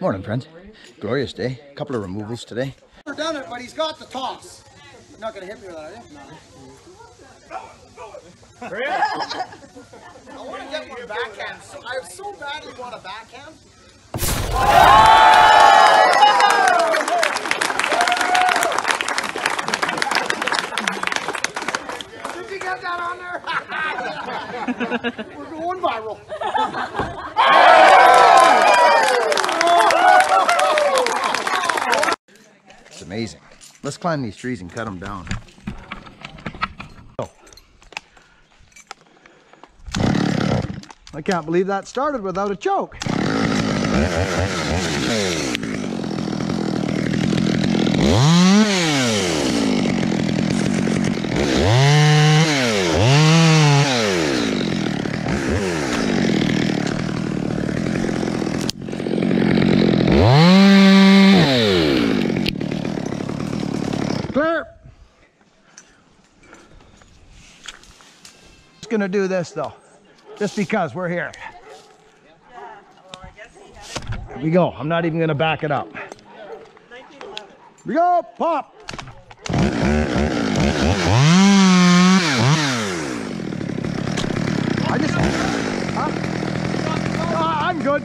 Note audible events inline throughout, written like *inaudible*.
Morning, friends. Glorious day. A Couple of removals today. Never done it, but he's got the toss. You're not gonna hit me with that, are you? I want to get one backhand. So I so badly want a backhand. Did you get that on there? *laughs* We're going viral. *laughs* amazing. Let's climb these trees and cut them down. Oh. I can't believe that started without a choke. Clear. Just gonna do this though, just because we're here. Here we go. I'm not even gonna back it up. Here we go. Pop. I just. Huh? Ah, I'm good.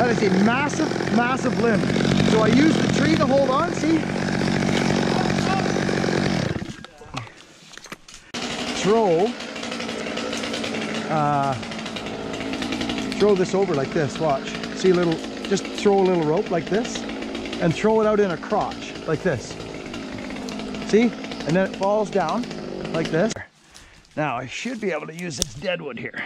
That is a massive, massive limb. So I use the tree to hold on, see? Throw, uh, throw this over like this, watch. See a little, just throw a little rope like this and throw it out in a crotch like this. See? And then it falls down like this. Now I should be able to use this deadwood here.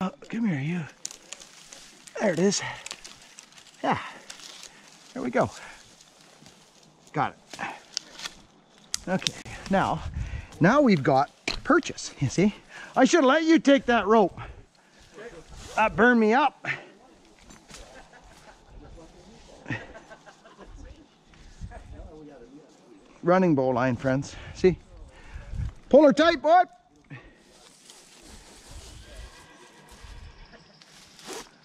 Oh, come here, you. There it is. Yeah. There we go. Got it. Okay. Now, now we've got purchase. You see? I should let you take that rope. That burned me up. Running bow line, friends. See? Pull her tight, boy.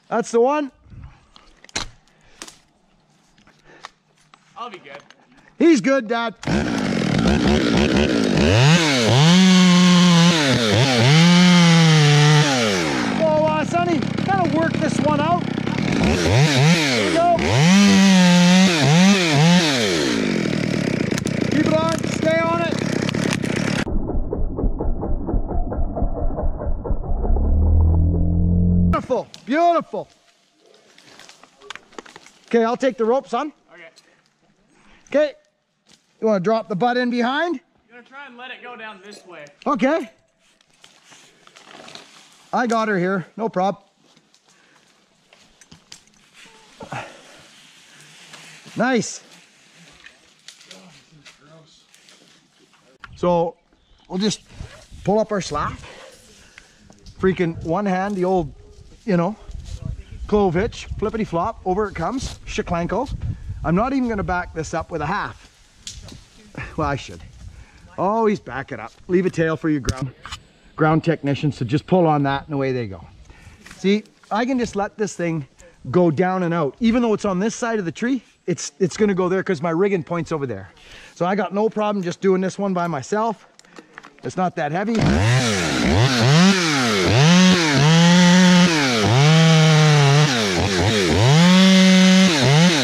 That's the one. I'll be good. He's good, Dad. Okay, I'll take the rope, son. Okay. Okay. You want to drop the butt in behind? You gonna try and let it go down this way? Okay. I got her here. No problem. Nice. So we'll just pull up our slack. Freaking one hand, the old, you know, clove hitch, flippity flop, over it comes, shaklanko. I'm not even gonna back this up with a half. Well, I should. Oh, Always back it up. Leave a tail for your ground ground technicians to just pull on that and away they go. See, I can just let this thing go down and out. Even though it's on this side of the tree, it's it's gonna go there because my rigging point's over there. So I got no problem just doing this one by myself. It's not that heavy.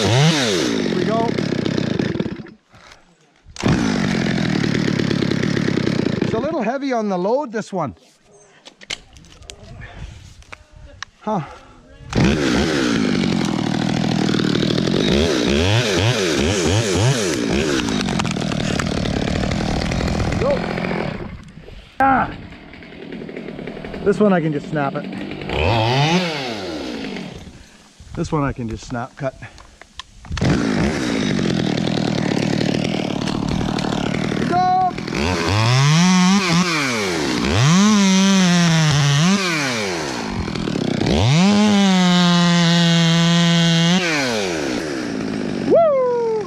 Here we go. It's a little heavy on the load, this one. Huh. Ah. This one I can just snap it. This one I can just snap cut. Go! Woo!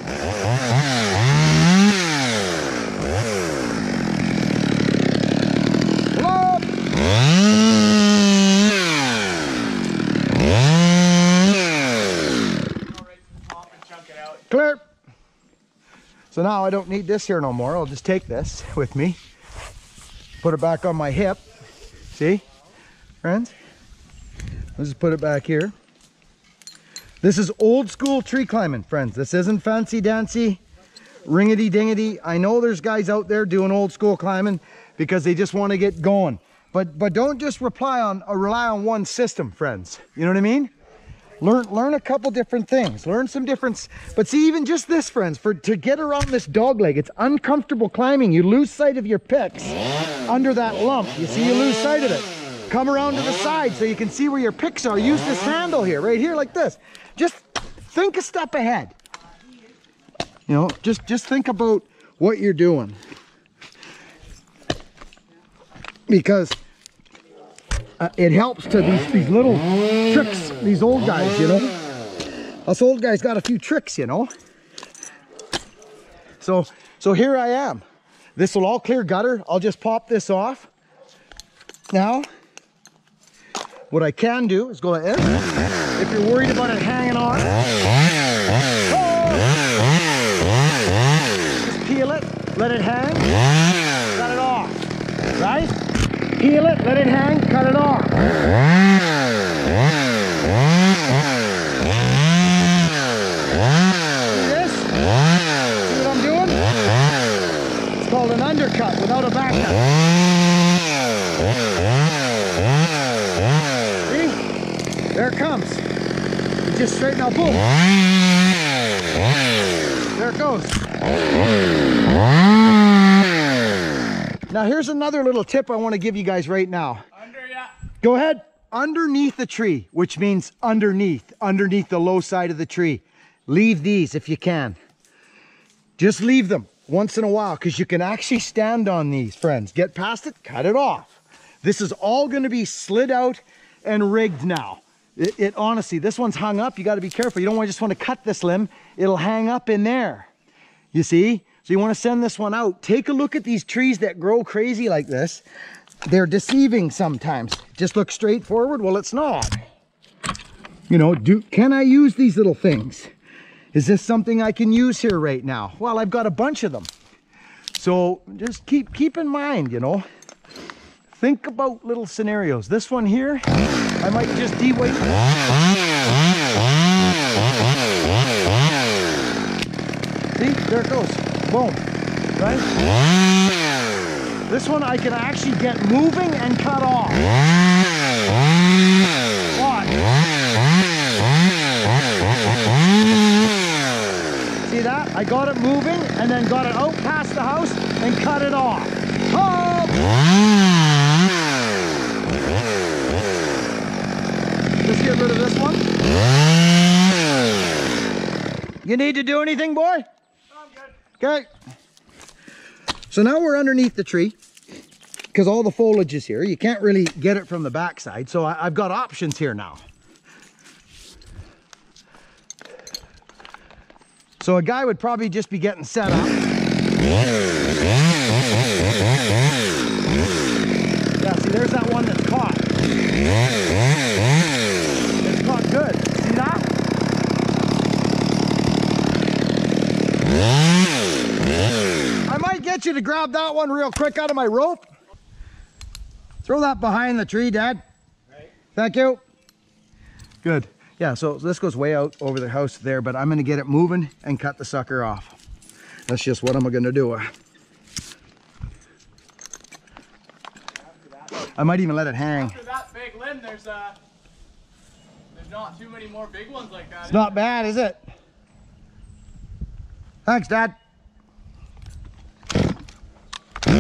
Pull up! Go right to the top and chunk it out. Clear. So now I don't need this here no more. I'll just take this *laughs* with me. Put it back on my hip. See, friends? Let's just put it back here. This is old school tree climbing, friends. This isn't fancy dancy, ringety dingety. I know there's guys out there doing old school climbing because they just want to get going. But but don't just rely on rely on one system, friends. You know what I mean? Learn learn a couple different things. Learn some different but see even just this friends for to get around this dog leg it's uncomfortable climbing. You lose sight of your picks under that lump. You see you lose sight of it. Come around to the side so you can see where your picks are. Use this handle here right here like this. Just think a step ahead. You know just just think about what you're doing. Because uh, it helps to these, these little tricks, these old guys, you know. Us old guys got a few tricks, you know. So, so here I am. This will all clear gutter. I'll just pop this off. Now, what I can do is go like this. If you're worried about it hanging on, just peel it, let it hang, cut it off, right? Peel it, let it hang, cut it off. See this? See what I'm doing? It's called an undercut without a backup. See? There it comes. You just straighten out, boom. There it goes. Now here's another little tip I want to give you guys right now. Under ya. Go ahead. Underneath the tree, which means underneath, underneath the low side of the tree. Leave these if you can. Just leave them once in a while because you can actually stand on these, friends. Get past it, cut it off. This is all going to be slid out and rigged now. It, it honestly, this one's hung up. You got to be careful. You don't want to just want to cut this limb. It'll hang up in there. You see? So you want to send this one out. Take a look at these trees that grow crazy like this. They're deceiving sometimes. Just look straight forward. Well, it's not. You know, do can I use these little things? Is this something I can use here right now? Well, I've got a bunch of them. So just keep keep in mind, you know. Think about little scenarios. This one here, I might just de-weight. See, there it goes. Boom. Right? This one I can actually get moving and cut off. Watch. See that? I got it moving and then got it out past the house and cut it off. Halt! Let's get rid of this one. You need to do anything, boy? Okay. So now we're underneath the tree because all the foliage is here. You can't really get it from the backside. So I, I've got options here now. So a guy would probably just be getting set up. Yeah, see, there's that one that's caught. It's caught good. See that? I might get you to grab that one real quick out of my rope. Throw that behind the tree, Dad. Right. Thank you. Good. Yeah, so this goes way out over the house there, but I'm gonna get it moving and cut the sucker off. That's just what I'm gonna do. I might even let it hang. After that big limb, there's uh, there's not too many more big ones like that. It's not bad, is it? Thanks, Dad. So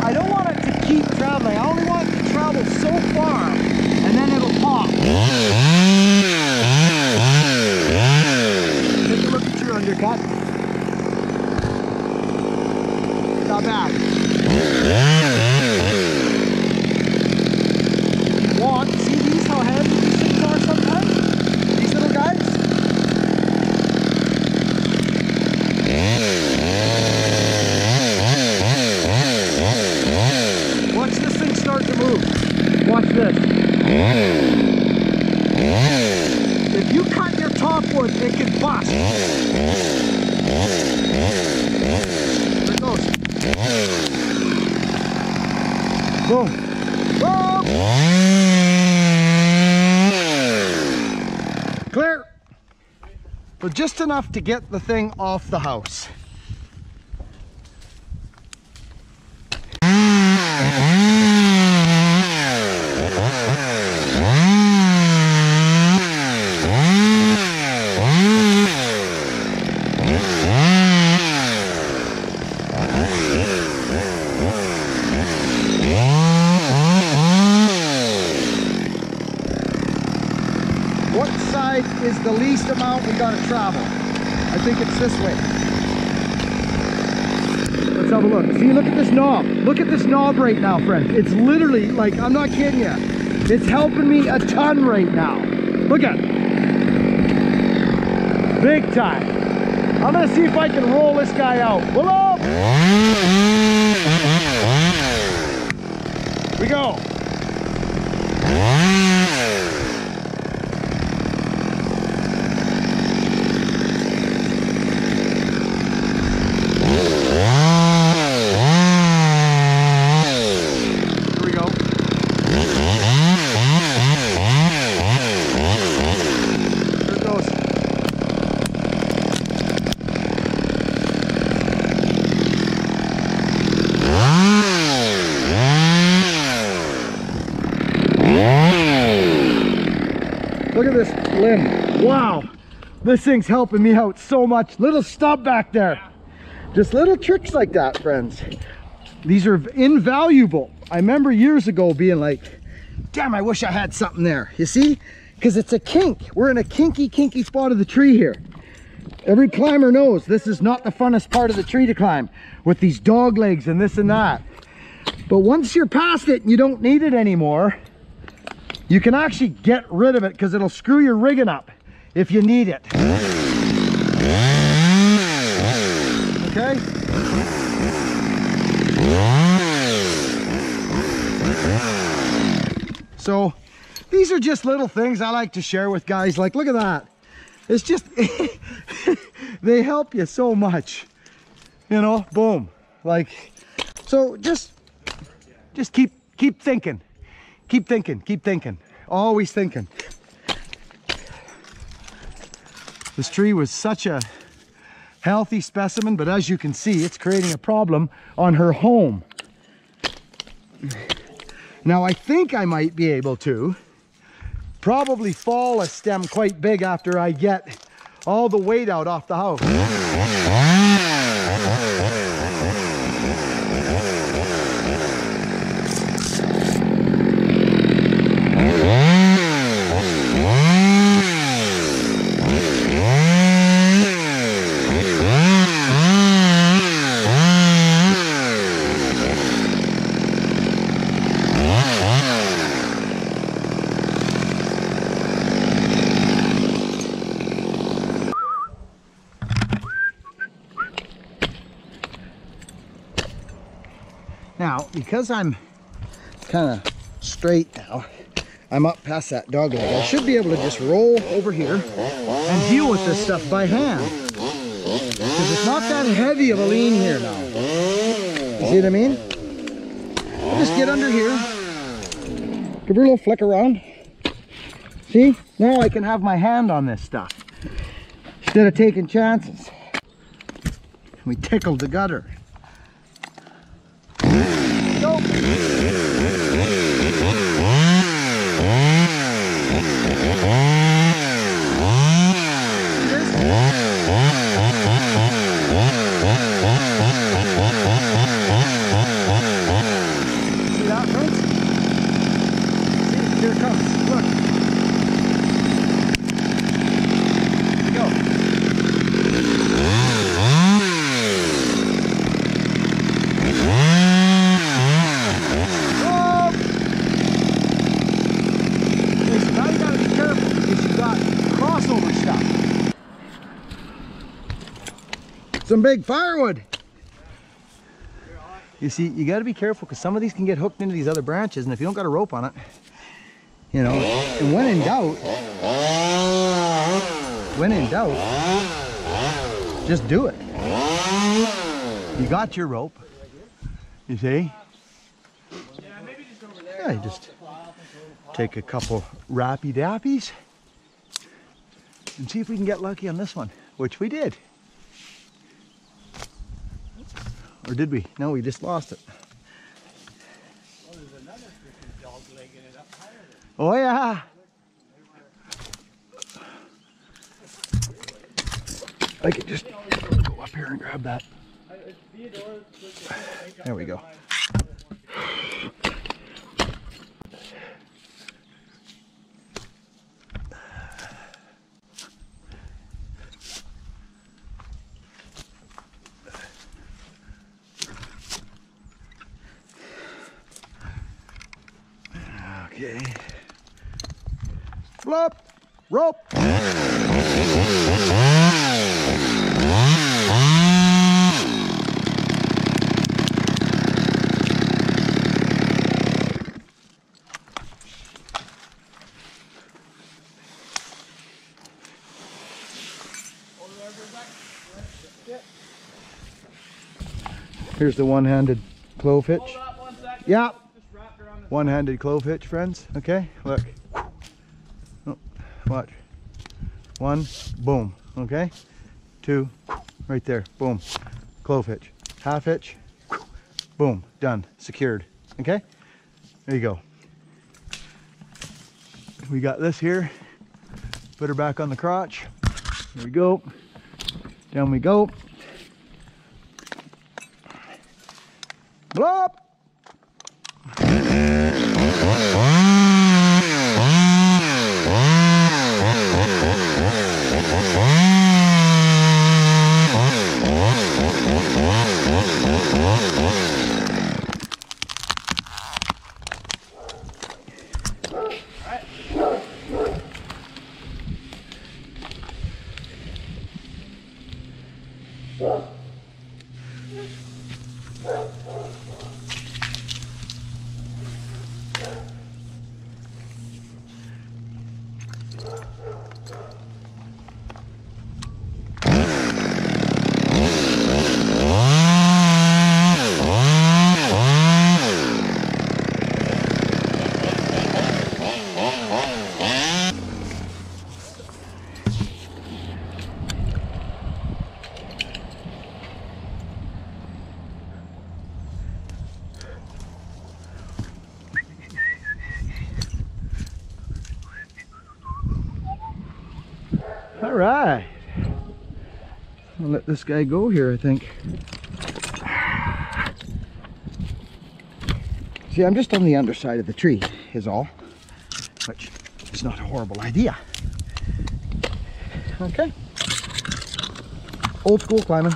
I don't want it to keep traveling. I only travel so far and then it'll pop. Take a look at your undercut. Not bad. If you want, see these how heavy these things are sometimes? These little guys? Watch this thing start to move. Watch this. If you cut your top wood, it can bust. There it goes. Boom. Boom. Clear. But just enough to get the thing off the house. What side is the least amount we gotta travel? I think it's this way. Have a look. See, look at this knob. Look at this knob right now, friends. It's literally, like, I'm not kidding you. It's helping me a ton right now. Look at it. Big time. I'm gonna see if I can roll this guy out. Pull up. We go. Here we go. Here it goes. Look at this limb. Wow. This thing's helping me out so much. Little stub back there. Just little tricks like that, friends. These are invaluable. I remember years ago being like, damn, I wish I had something there. You see? Because it's a kink. We're in a kinky, kinky spot of the tree here. Every climber knows this is not the funnest part of the tree to climb with these dog legs and this and that. But once you're past it and you don't need it anymore, you can actually get rid of it because it'll screw your rigging up if you need it. Okay? So these are just little things I like to share with guys. Like, look at that. It's just, *laughs* they help you so much. You know, boom. Like, so just, just keep, keep thinking. Keep thinking, keep thinking. Always thinking. This tree was such a healthy specimen, but as you can see, it's creating a problem on her home. Now I think I might be able to probably fall a stem quite big after I get all the weight out off the house. Now, because I'm kind of straight now, I'm up past that dog leg. I should be able to just roll over here and deal with this stuff by hand. Because it's not that heavy of a lean here now. You see what I mean? I'll just get under here. Give her a little flick around. See? Now I can have my hand on this stuff. Instead of taking chances. We tickled the gutter. Go. See that, friends? Here it comes. Look. Here we go. Whoa! Okay, so now you gotta be careful because you've got crossover stuff. Some big firewood. You see, you got to be careful because some of these can get hooked into these other branches, and if you don't got a rope on it, you know, and when in doubt, when in doubt, just do it. You got your rope, you see? Yeah, just take a couple rappy dappies and see if we can get lucky on this one, which we did. Or did we? No, we just lost it. Oh yeah. I could just go up here and grab that. There we go. Okay. Flop. Here's the one-handed clove hitch. One. Yeah. Just wrapped around the One-handed clove hitch, friends. Okay, look. Watch. One, boom. Okay. Two, right there. Boom. Clove hitch. Half hitch. Boom. Done. Secured. Okay. There you go. We got this here. Put her back on the crotch. There we go. Down we go. Blop. Right. I'll let this guy go here, I think. See, I'm just on the underside of the tree, is all. Which is not a horrible idea. Okay. Old school climbing.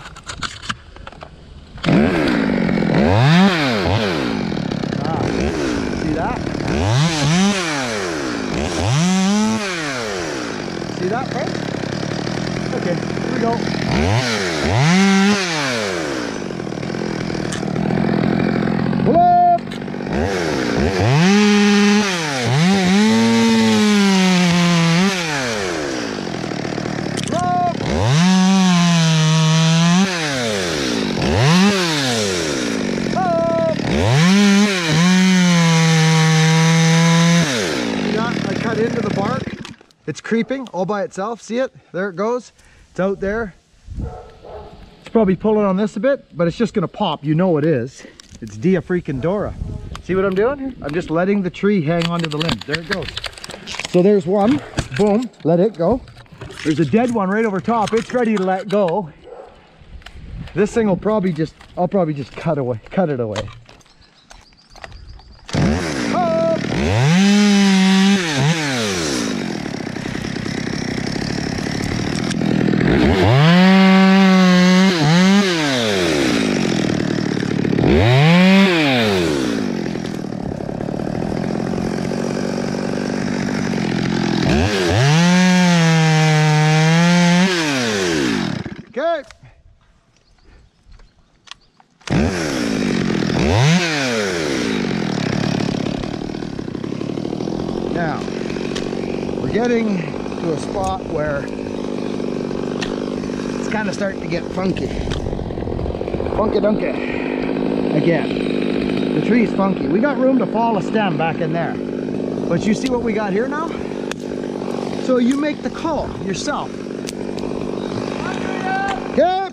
Ah, see that? See that, folks? Okay, here we go. Pull up! Rope! Up! See that? I cut into the bark. It's creeping all by itself. See it? There it goes. It's out there. It's probably pulling on this a bit, but it's just gonna pop. You know it is. It's Dia freaking Dora. See what I'm doing? I'm just letting the tree hang onto the limb. There it goes. So there's one. Boom. Let it go. There's a dead one right over top. It's ready to let go. This thing will probably just, I'll probably just cut away, cut it away. Up! Now, we're getting to a spot where it's kind of starting to get funky. Funky dunky. Again. The tree's funky. We got room to fall a stem back in there. But you see what we got here now? So you make the call yourself. Yep.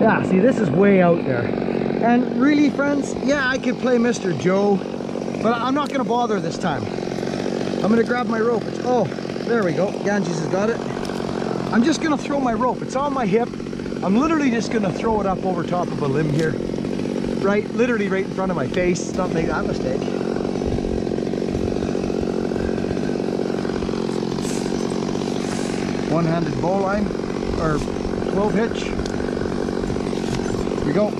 Yeah, see this is way out there. And really friends, yeah, I could play Mr. Joe, but I'm not gonna bother this time. I'm gonna grab my rope. It's, oh, there we go. Ganges has got it. I'm just gonna throw my rope. It's on my hip. I'm literally just gonna throw it up over top of a limb here. Right, literally right in front of my face. Don't make that mistake. One-handed bowline, or 12 hitch. Here we go.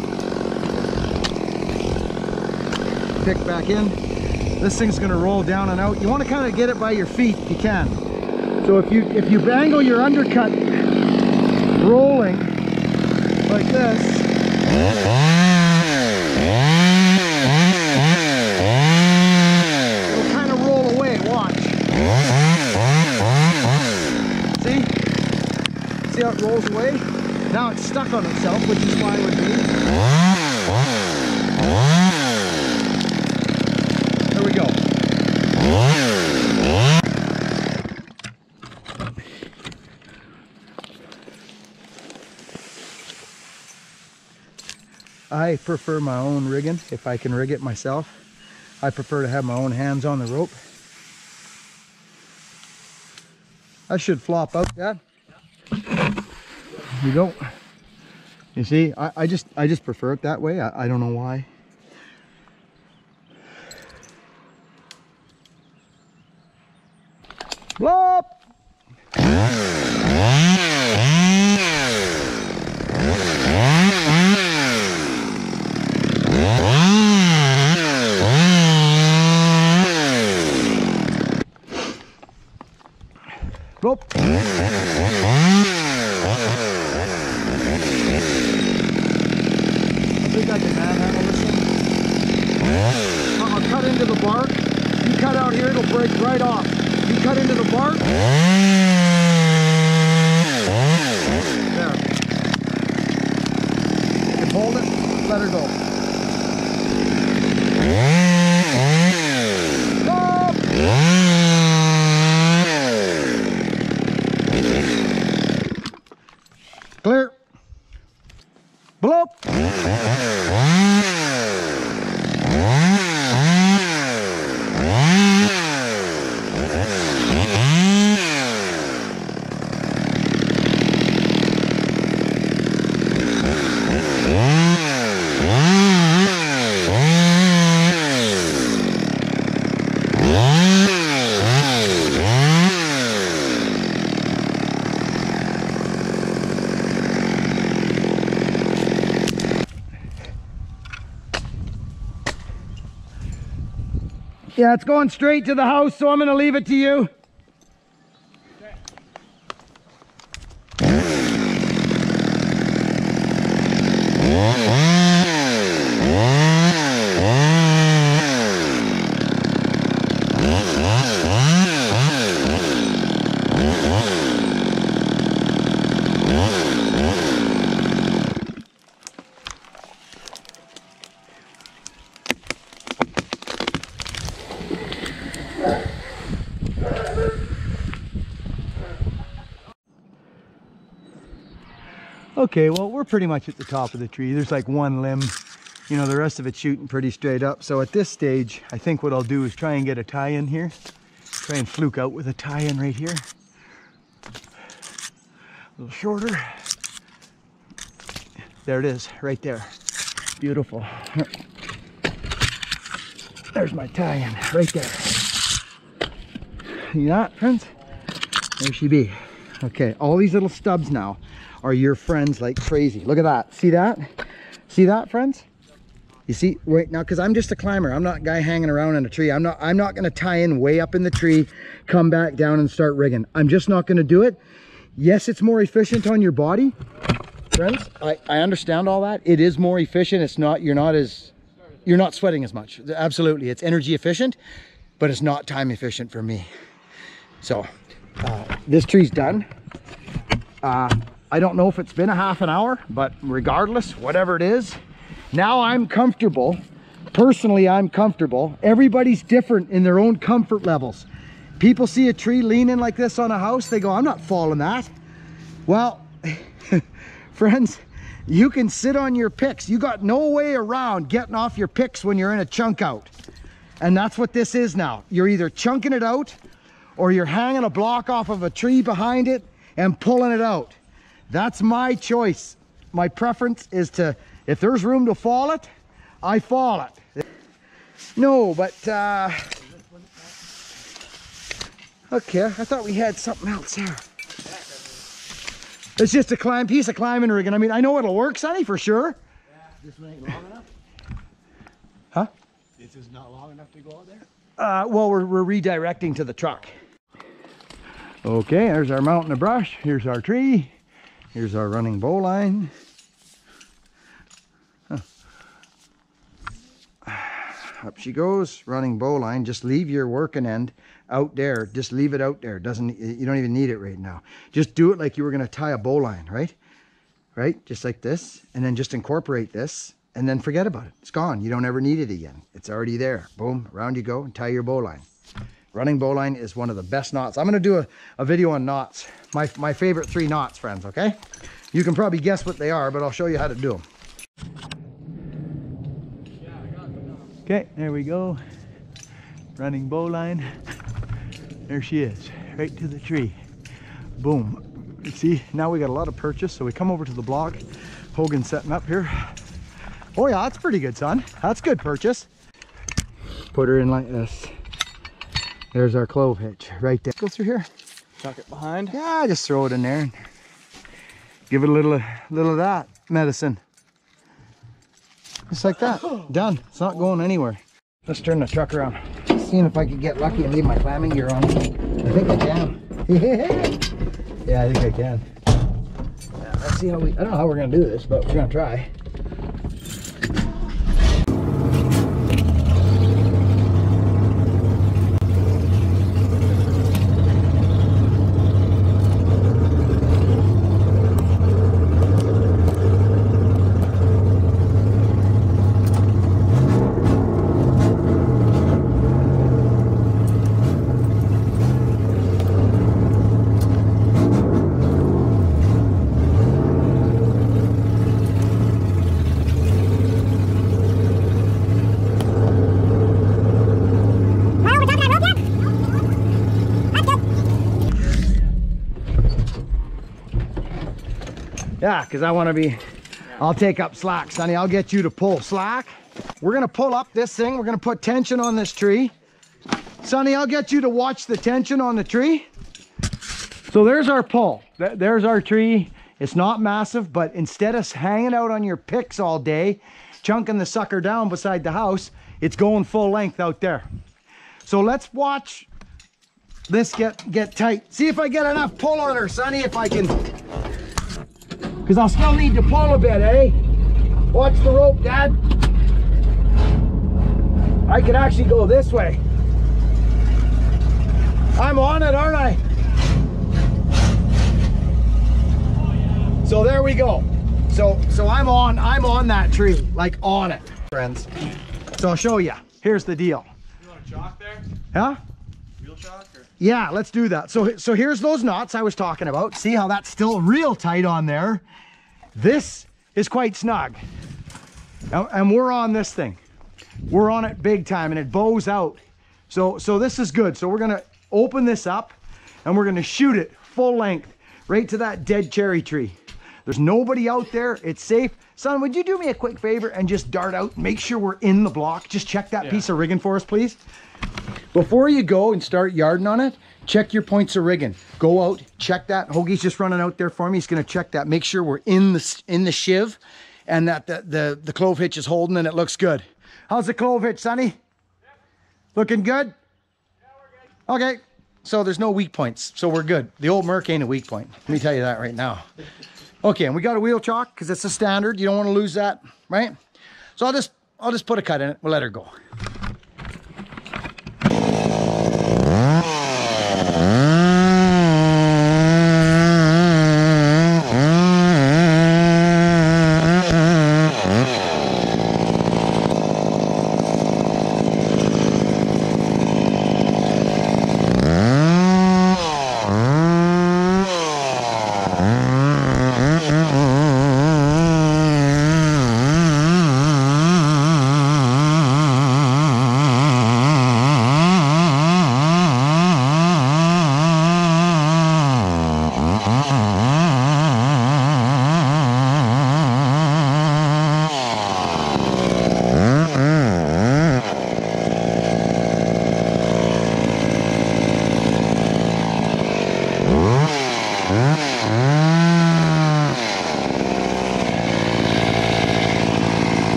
Pick back in. This thing's gonna roll down and out. You wanna kinda get it by your feet if you can. So if you if you bangle your undercut rolling like this, it'll kind of roll away. Watch. See? See how it rolls away? Now it's stuck on itself, which is fine with me. There we go. I prefer my own rigging if I can rig it myself. I prefer to have my own hands on the rope. I should flop out that. You go. You see, I, I just I just prefer it that way. I, I don't know why. Flop! Flop! I think I can manhandle this. Uh, I'll cut into the bark. You cut out here, it'll break right off. You cut into the bark. There. Hold it, let her go. Stop! Clear. Blow. Yeah, it's going straight to the house, so I'm going to leave it to you. Okay, well, we're pretty much at the top of the tree. There's like one limb, you know, the rest of it's shooting pretty straight up. So at this stage, I think what I'll do is try and get a tie in here. Try and fluke out with a tie in right here. A little shorter. There it is, right there. Beautiful. There's my tie in, right there. See that, friends? There she be. Okay, all these little stubs now are your friends like crazy. Look at that. See that? See that, friends? You see, right now, because I'm just a climber. I'm not a guy hanging around in a tree. I'm not I'm not gonna tie in way up in the tree, come back down and start rigging. I'm just not gonna do it. Yes, it's more efficient on your body. Friends, I, I understand all that. It is more efficient. It's not, you're not as you're not sweating as much. Absolutely, it's energy efficient, but it's not time efficient for me. So uh, this tree's done. Uh, I don't know if it's been a half an hour, but regardless, whatever it is, now I'm comfortable. Personally, I'm comfortable. Everybody's different in their own comfort levels. People see a tree leaning like this on a house, they go, I'm not falling that. Well, *laughs* friends, you can sit on your picks. You got no way around getting off your picks when you're in a chunk out. And that's what this is now. You're either chunking it out or you're hanging a block off of a tree behind it and pulling it out. That's my choice. My preference is to, if there's room to fall it, I fall it. No, but, uh, okay, I thought we had something else there. It's just a climb piece of climbing rigging. I mean, I know it'll work, Sonny, for sure. This one ain't long enough? Huh? This is not long enough to go out there? Uh, well, we're, we're redirecting to the truck. Okay, there's our mountain of brush. Here's our tree. Here's our running bowline. Huh. Up she goes, running bowline. Just leave your working end out there. Just leave it out there. Doesn't you don't even need it right now. Just do it like you were gonna tie a bowline, right? Right, just like this, and then just incorporate this, and then forget about it. It's gone. You don't ever need it again. It's already there. Boom, around you go and tie your bow line. Running bowline is one of the best knots. I'm gonna do a, a video on knots. My, my favorite three knots, friends, okay? You can probably guess what they are, but I'll show you how to do them. Okay, there we go. Running bowline. There she is, right to the tree. Boom. See, now we got a lot of purchase, so we come over to the block. Hogan's setting up here. Oh yeah, that's pretty good, son. That's good purchase. Put her in like this. There's our clove hitch right there. Go through here. Tuck it behind. Yeah, just throw it in there. and Give it a little, a little of that medicine. Just like that. Done. It's not going anywhere. Let's turn the truck around. Seeing if I could get lucky and leave my clamming gear on. I think I can. *laughs* yeah, I think I can. Yeah, let's see how we. I don't know how we're gonna do this, but we're gonna try. Yeah, because I want to be, I'll take up slack, Sonny. I'll get you to pull slack. We're going to pull up this thing. We're going to put tension on this tree. Sonny, I'll get you to watch the tension on the tree. So there's our pull. There's our tree. It's not massive, but instead of hanging out on your picks all day, chunking the sucker down beside the house, it's going full length out there. So let's watch this get, get tight. See if I get enough pull on her, Sonny, if I can because I'll still need to pull a bit, eh? Watch the rope, Dad. I could actually go this way. I'm on it, aren't I? So there we go. So so I'm on I'm on that tree, like on it, friends. So I'll show you. Here's the deal. You want a chalk there? Huh? Real chalk? Yeah, let's do that. So, so here's those knots I was talking about. See how that's still real tight on there? This is quite snug. And, we're on this thing. We're on it big time and it bows out. So, so this is good. So we're gonna open this up and we're gonna shoot it full length right to that dead cherry tree. There's nobody out there. It's safe. Son, would you do me a quick favor and just dart out? Make sure we're in the block. Just check that Yeah. piece of rigging for us, please. Before you go and start yarding on it, check your points of rigging. Go out, check that. Hoagie's just running out there for me. He's gonna check that. Make sure we're in the in the sheave, and that the the, the clove hitch is holding and it looks good. How's the clove hitch, Sonny? Looking good. Okay, so there's no weak points, so we're good. The old Merc ain't a weak point. Let me tell you that right now. Okay, and we got a wheel chock because it's a standard. You don't want to lose that, right? So I'll just I'll just put a cut in it. We'll let her go.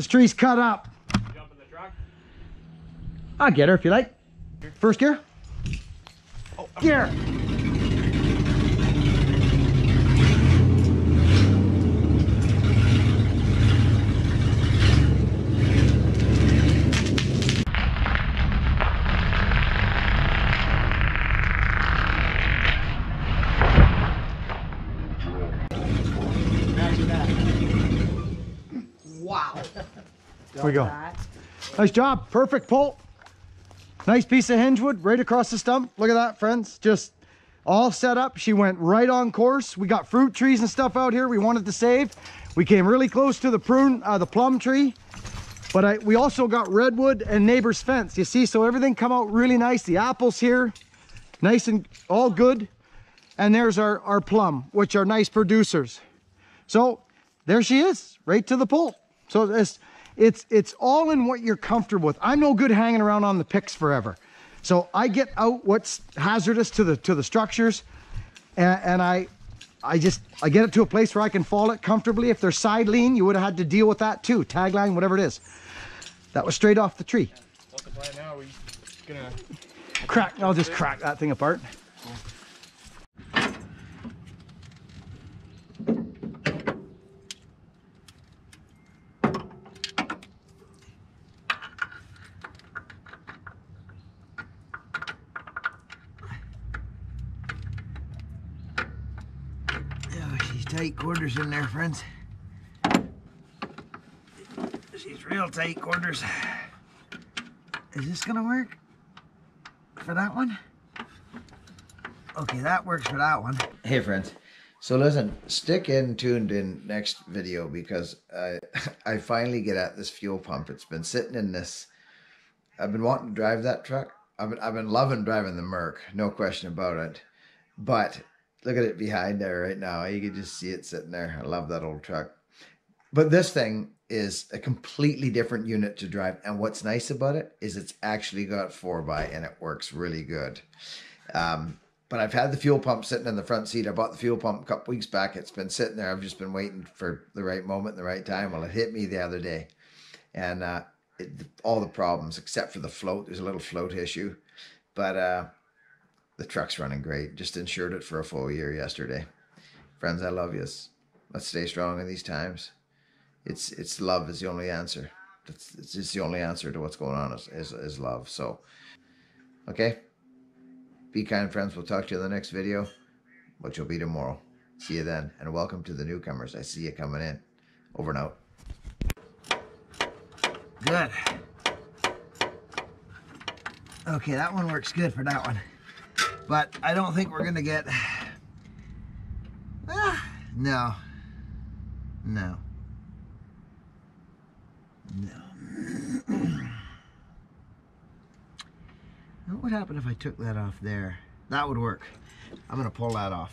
This tree's cut up. Jump in the truck. I'll get her if you like. First gear? Oh, gear. We go. Nice job. Perfect pull. Nice piece of hinge wood right across the stump. Look at that, friends. Just all set up. She went right on course. We got fruit trees and stuff out here we wanted to save. We came really close to the prune, uh, the plum tree. But I, we also got redwood and neighbor's fence. You see, so everything come out really nice. The apples here, nice and all good. And there's our, our plum, which are nice producers. So there she is, right to the pole. So it's it's it's all in what you're comfortable with. I'm no good hanging around on the picks forever. So I get out what's hazardous to the to the structures, and, and I I just I get it to a place where I can fall it comfortably. If they're side lean, you would have had to deal with that too. Tagline, whatever it is. That was straight off the tree. Now? We gonna Crack. I'll just crack that thing apart. Oh, quarters in there, friends. She's real tight quarters. Is this gonna work for that one? Okay, that works for that one. Hey friends. So listen, stick in tuned in next video because I *laughs* I finally get at this fuel pump. It's been sitting in this. I've been wanting to drive that truck. I've been I've been loving driving the Merc, no question about it. But look at it behind there right now. You can just see it sitting there. I love that old truck. But this thing is a completely different unit to drive. And what's nice about it is it's actually got four by and it works really good. Um, but I've had the fuel pump sitting in the front seat. I bought the fuel pump a couple weeks back. It's been sitting there. I've just been waiting for the right moment, the right time. Well, it hit me the other day, and uh, it, all the problems except for the float. There's a little float issue, but uh, the truck's running great. Just insured it for a full year yesterday. Friends, I love yous. Let's stay strong in these times. It's it's love is the only answer. It's, it's the only answer to what's going on is, is, is love. So, okay. Be kind, friends. We'll talk to you in the next video, which will be tomorrow. See you then, and welcome to the newcomers. I see you coming in. Over and out. Good. Okay, that one works good for that one. But I don't think we're gonna get. *sighs* Ah, no. No. No. What would happen if I took that off there? That would work. I'm gonna pull that off.